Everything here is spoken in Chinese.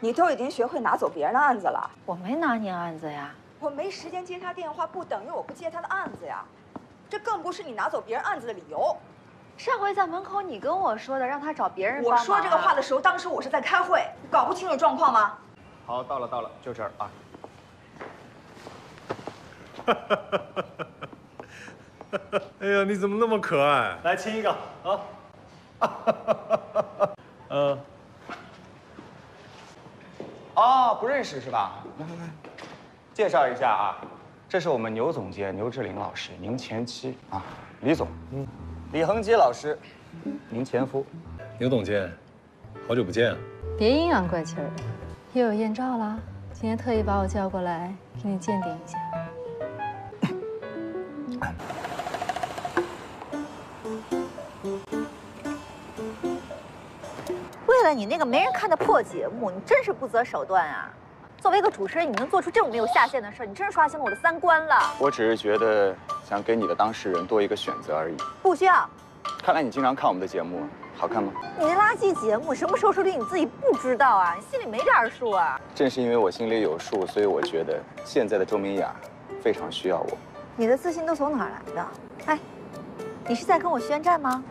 你都已经学会拿走别人的案子了。我没拿你案子呀。我没时间接他电话，不等于我不接他的案子呀。这更不是你拿走别人案子的理由。上回在门口你跟我说的，让他找别人我说这个话的时候，当时我是在开会，你搞不清楚状况吗？好，到了到了，就这儿啊。哎呀，你怎么那么可爱？来亲一个啊！呃，哦，不认识是吧？来来来，介绍一下啊，这是我们牛总监牛志林老师，您前妻啊，李总，嗯，李恒基老师，您前夫。牛总监，好久不见啊！别阴阳怪气儿的，又有艳照啦？今天特意把我叫过来给你鉴定一下。为了你那个没人看的破节目，你真是不择手段啊！作为一个主持人，你能做出这种没有下限的事，你真是刷新了我的三观了。我只是觉得想给你的当事人多一个选择而已。不需要。看来你经常看我们的节目，好看吗？你那垃圾节目什么收视率你自己不知道啊？你心里没点数啊？正是因为我心里有数，所以我觉得现在的周明雅非常需要我。你的自信都从哪儿来的？哎，你是在跟我宣战吗？